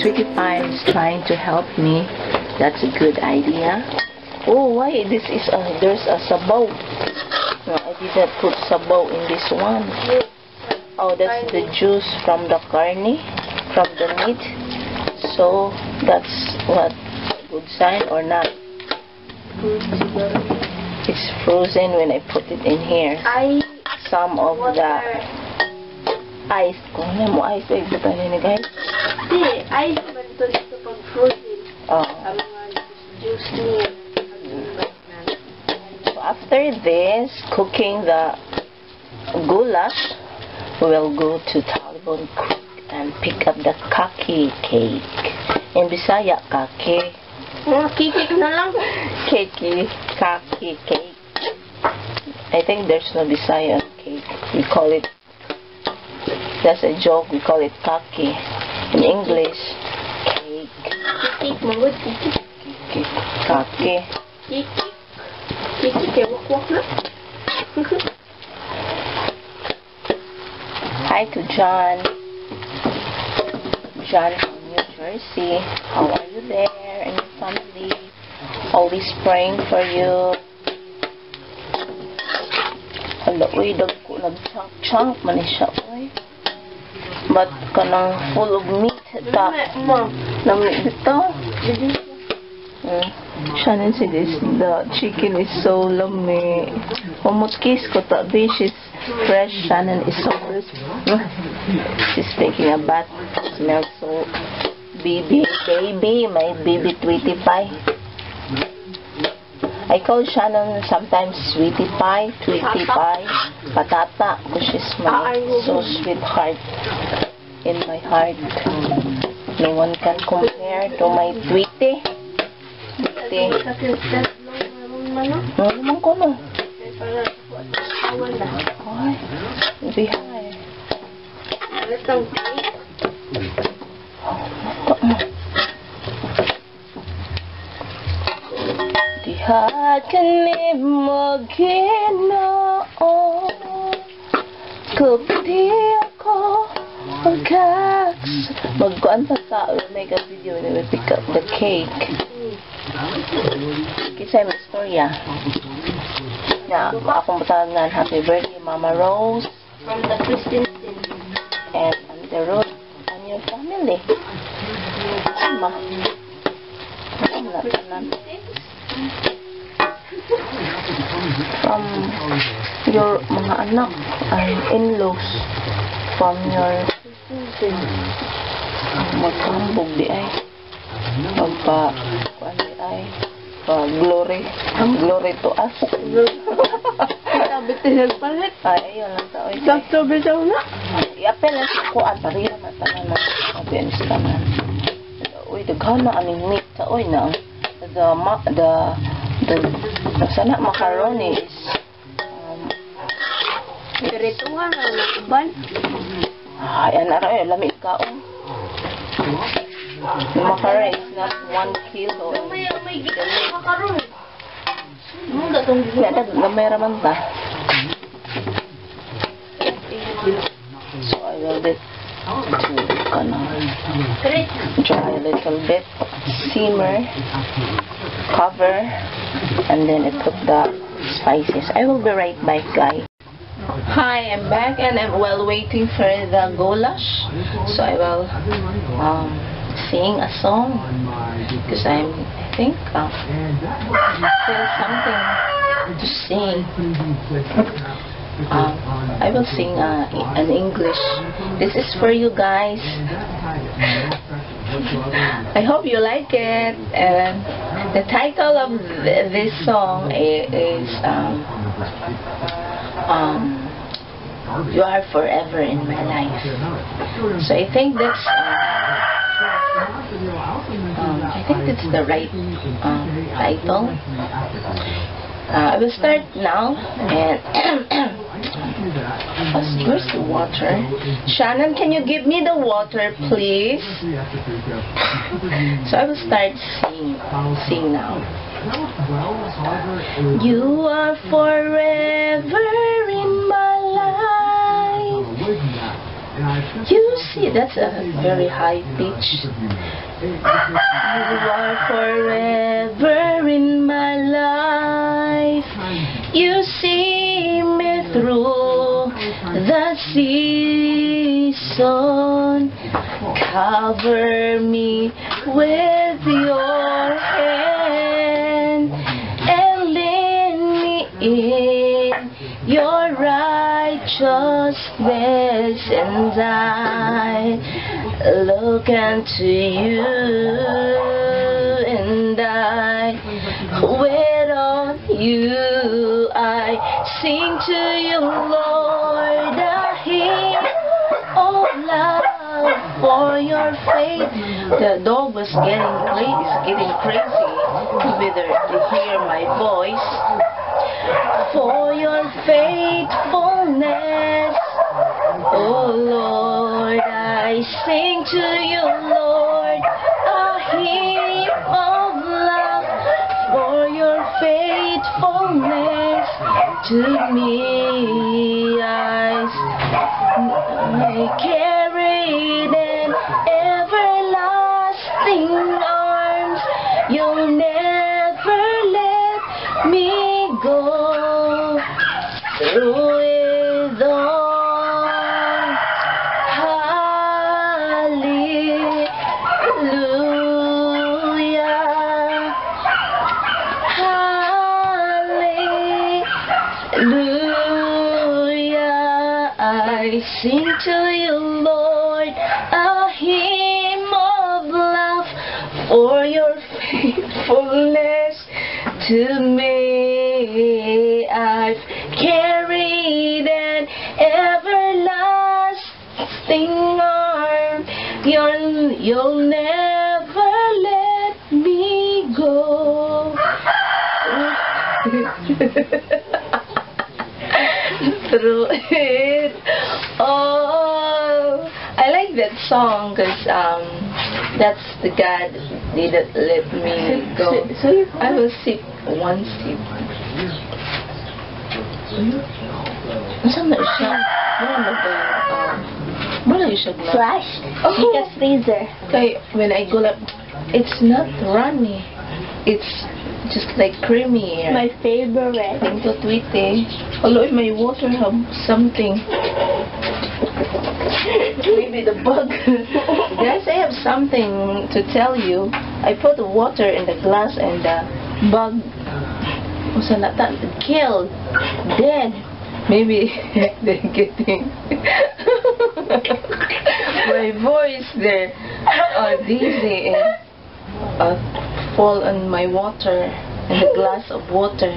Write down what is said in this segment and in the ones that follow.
Sweetie Pie is trying to help me. That's a good idea. Oh, why this is a there's a sabaw. No, I didn't put sabaw in this one. Oh, that's the juice from the carne, from the meat. So that's what good sign or not? It's frozen when I put it in here. I Some of the ice. Kung ano mo ice, ay buta na guys. Hindi, ay ba ito dito pag frozen? Oh. Ang juice niya. So after this, cooking the goulash, we will go to Talibon Creek and pick up the kaki cake. In Bisaya, kaki. Mga kikik na lang. Keki, kaki cake. I think there's no Bisaya cake. We call it, that's a joke, we call it kaki. In English, cake, Kikik, magod kikik. kiki, kaki. Kikik. Kikik, kaya wakwak na. Hi to John. John from New Jersey. How are you there family? Always praying for you. Hala, uy, dagko nag-chunk-chunk man siya, uy. But kanang full of meat ta. Mom. Nami dito. Mm. Shannon said this, the chicken is so lami. Umutkis ko ta, be, she's fresh. Shannon is so crisp. She's taking a bath. Smells so baby, baby, my baby Tweety Pie. I call Shannon sometimes Sweetie Pie, Tweety Pie, Patata, because she's my so sweetheart in my heart. No one can compare to my Tweety. Tweety. Ano naman ko na? Ay, bihay. Dihat ka ni maginoo Kupti ako Magkaks Magkuan pa sa make a video when we pick up the cake Kisay mo istorya Na akong batangan Happy birthday Mama Rose From the Christensen. and the road and your family. Ama. Wala tanan. From your mga anak and in-laws from your magkambog di ay magpa kuan di ay glory glory to us Sabi tinagpalit. ay ayun lang sa oy Sakto bitaw na. i-appel na sa kuan pari na tanan na sabi ni sa tanan uy daghan na aning meat sa oy na the the the sana macaroni is um, Pirituhan ang nakuban. ay ana ra lami kaon the macaroni is not one kilo. May may gitna makaroon. Mo datong dad gamay ra man ta so I will Kret. dry a little bit, simmer, cover, and then I put the spices. I will be right back, guys. Hi, I'm back and I'm well waiting for the goulash. So I will um, sing a song because I'm, I think, still something to sing. Um, I will sing uh, an English. This is for you guys. I hope you like it. And the title of th- this song is um, um, "You Are Forever in My Life." So I think that's um, um, I think that's the right um, title. Uh, I will start now and where's the water? Shannon, can you give me the water, please? So I will start singing, sing now. You are forever in my life. You see, that's a very high pitch. You are forever You see me through the season. Cover me with your hand and lead me in your righteousness and I look unto you and I wait on you sing to you Lord I hear oh love for your faith. The dog was getting crazy getting crazy whether to hear my voice. For your faithfulness. Oh Lord I sing to you Lord a hymn. Of to me I, I carried Sing to you, Lord, a hymn of love for your faithfulness to me. I've carried an everlasting arm. You'll, you'll never let me go. Through it that song because um, that's the God didn't let me go. So, so I will sip one sip. Saan na siya? Wala na ba um, wala yung siya glass? flash. Oh. Ika freezer. Okay, when I go up, it's not runny. It's just like creamy. My favorite. Pinto tweety. Although if my water have something. Maybe the bug. Guys, I have something to tell you. I put the water in the glass and the bug was not killed. Dead. Maybe they're getting my voice there uh, dizzy and uh, fall on my water in the glass of water.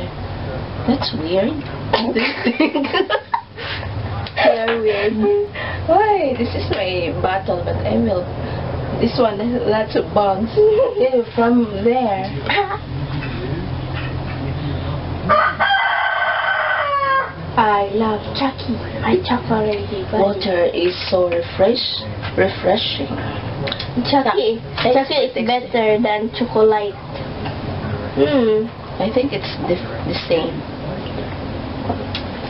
That's weird. Do you think? They're weird. Why? This is my bottle, but I will. This one has lots of bugs. Yeah, from there. I love Chuckie, my chocolate buddy. Water is so refresh, refreshing. Chuckie, Chuckie is better than chocolate. Hmm. I think it's the, the same.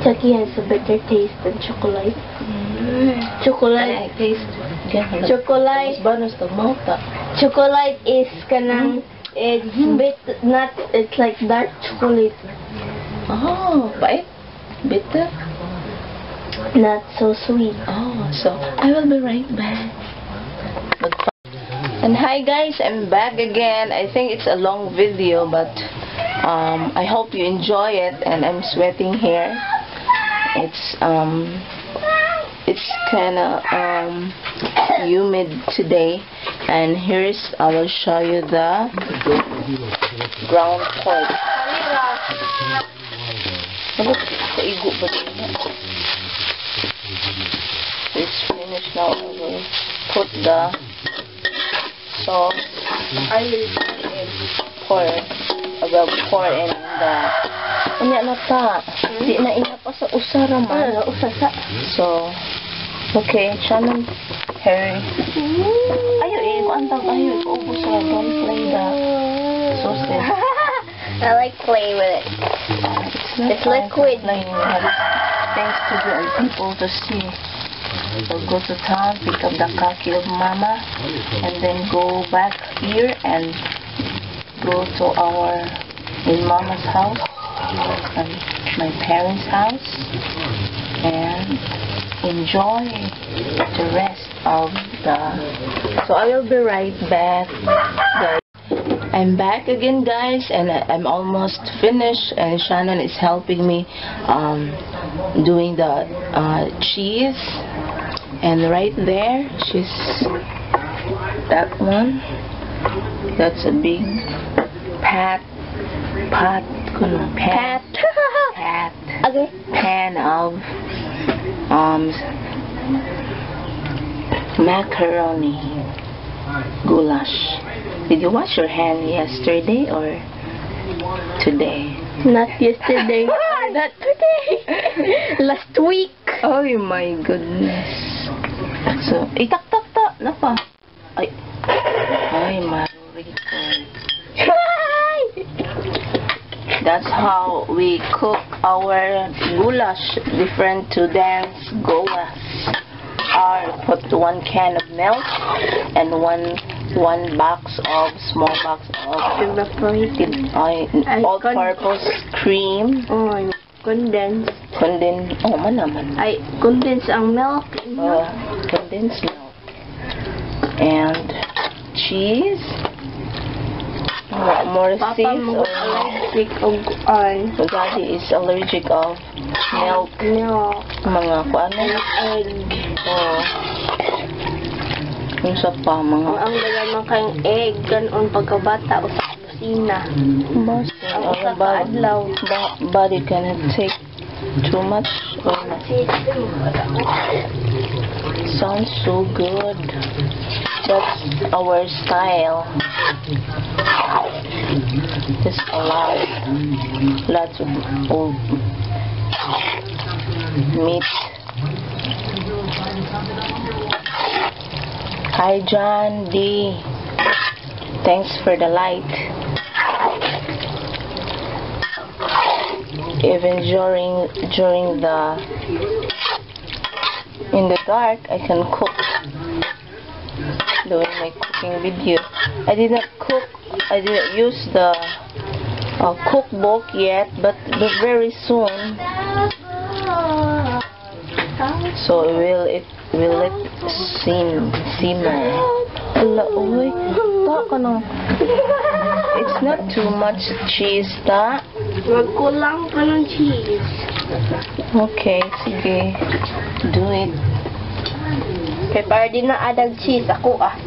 Chuckie has a better taste than chocolate. I Chocolate. taste. Chocolate. Banos to malta. Chocolate is kanang hmm? it's hmm. bit not it's like dark chocolate, ah, Oh, bait. Bitter. not so sweet. Oh, so I will be right back. And hi guys, I'm back again. I think it's a long video, but um, I hope you enjoy it. And I'm sweating here. It's um, it's kind of um, humid today. And here's I will show you the ground pork. It's finished now. I will put the sauce. I will pour. I will pour in the. Unya na ta. Di na ina pa sa usara man. Ano, usasa. So, okay, Shannon, Harry. Ayaw eh, kung antang ayaw, ubos sa don't play that. Sausage. I like playing with it. It's, not It's liquid. Playing with it. Things to the people to see. So go to town, pick up the kaki of mama, and then go back here and go to our in mama's house and my parents' house and enjoy the rest of the. So I will be right back. I'm back again, guys, and I'm almost finished. And Shannon is helping me um, doing the uh, cheese. And right there, she's that one. That's a big pat, pat, kuno, pat, pat, Okay. pan of um macaroni goulash. Did you wash your hand yesterday or today? Not yesterday. Not today. Last week. Oh my goodness. So, itak-tak-tak na pa. Ay. Ay, marito. That's how we cook our goulash, different to dance goulash. Or put one can of milk and one one box of small box of Evaporated. all-purpose cream. Oh, condensed. Kunden, oh man naman. Ay, condense ang milk. uh, condensed milk and cheese. More, more Papa seeds mo or allergic og on so daddy is allergic of milk, milk mga kuano. egg. Oh. Yung sa pa, mga ang dagan man kayong egg kanon pagkabata o sa kusina. basta, Ang ano usa ba, ka adlaw. ba- body can take too much or sounds so good. That's our style. Just a lot, lots of old meat. Hi, John D. Thanks for the light. Even during during the in the dark, I can cook. Doing my cooking video. I did not cook. I didn't use the uh, cookbook yet, but but very soon. So will it will it sim simmer? It's not too much cheese, ta. Magkulang pa ng cheese. Okay, sige. Do it. Kaya para din na adag cheese ako ah.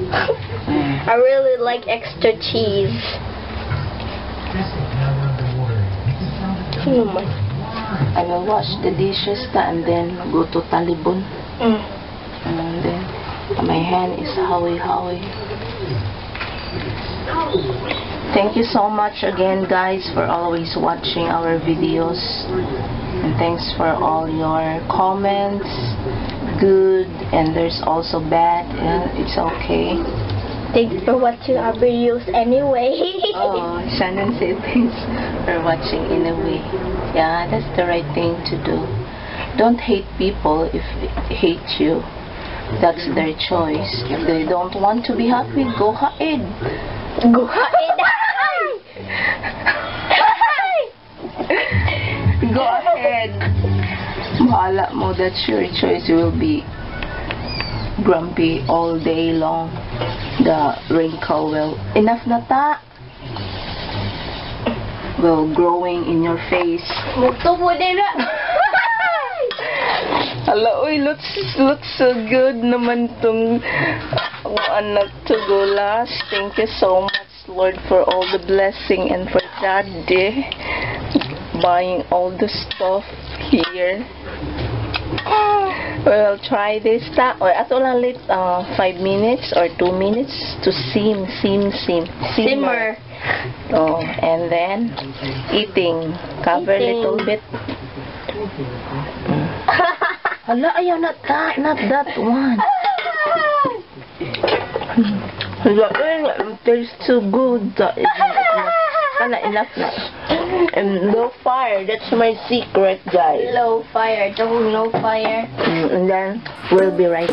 I really like extra cheese. Ano man? I will wash the dishes ta and then go to Talibon. Mm. And then my hand is howie howie. Thank you so much again guys for always watching our videos. And thanks for all your comments. Good and there's also bad. Yeah, it's okay. Thanks for watching our videos anyway. Oh, Shannon said thanks for watching in a way. Yeah, that's the right thing to do. Don't hate people if they hate you. That's their choice. If they don't want to be happy, go ahead. Go ahead. Go ahead. Bahala more that's your choice. You will be grumpy all day long. The wrinkle will, enough na ta, will growing in your face. Magtubo din na. Hala, uy, looks, looks so good naman tong ang anak to Golas. Thank you so much, Lord, for all the blessing and for Daddy buying all the stuff here. We'll try this. Ta or ato lang lit uh, 5 minutes or 2 minutes to sim, sim, sim. Simmer. Oh, and then eating. Cover Eating. little bit. Hala, ayaw, not that, not that one. Hala, it tastes too good. That is enough. Enough na. And low fire, that's my secret, guys. Low fire, don't no fire. Mm, And then, we'll be right